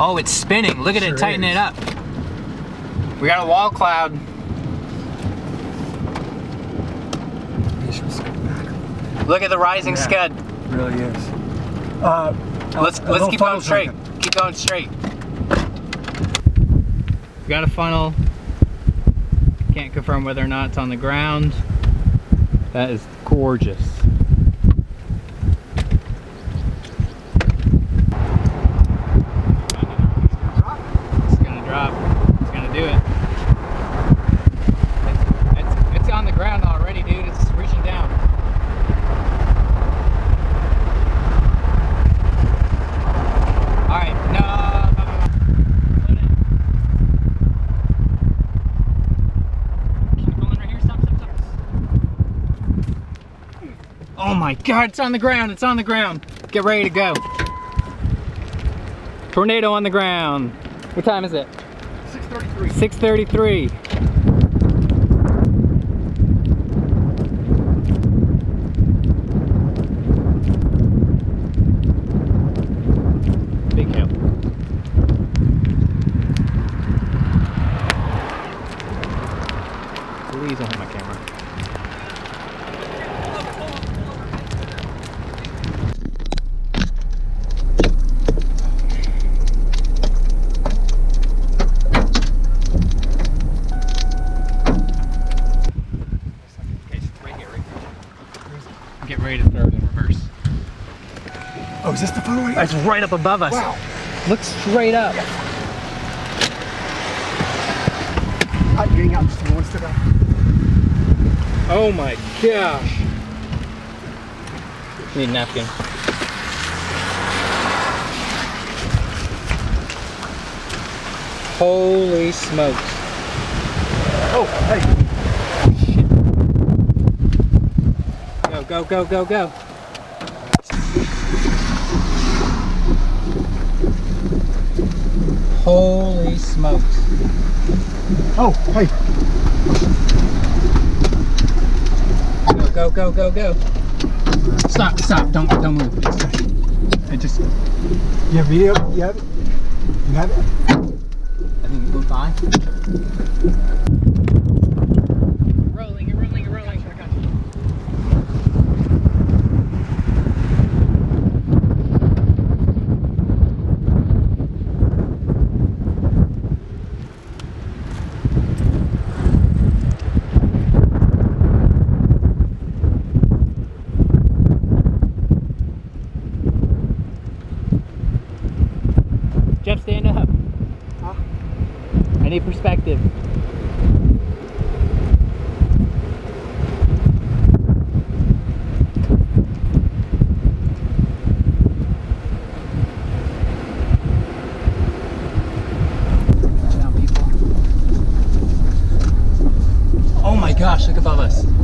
Oh, it's spinning. Look at Sure it, tighten is. it up. We got a wall cloud. Look at the rising Yeah. scud. really is. Uh, Let's a let's keep going straight. drinking. Keep going straight. We got a funnel. Can't confirm whether or not it's on the ground. That is gorgeous. It's gonna drop. It's gonna do it. It's, it's, it's on the ground already, dude. It's reaching down. Alright, no. no, no, no. Load it. Keep going right here. Stop, stop, stop. Oh my god, it's on the ground. It's on the ground. Get ready to go. Tornado on the ground. What time is it? 633. 633. Big hill. Please don't hit my camera. Okay, right here, right here. Get ready to throw it in reverse. Oh, is this the funnel right? It's right up above us. Wow. Look straight up. I'm getting out just one step out. Oh my gosh. Need a napkin. Holy smokes. Oh, hey. Go, go, go, go. Holy smokes. Oh, hey. Go, go, go, go, go. Stop, stop. Don't, don't move. It just, You have video? You have it? You have it? I think it went by. Any perspective. Oh my gosh, look above us.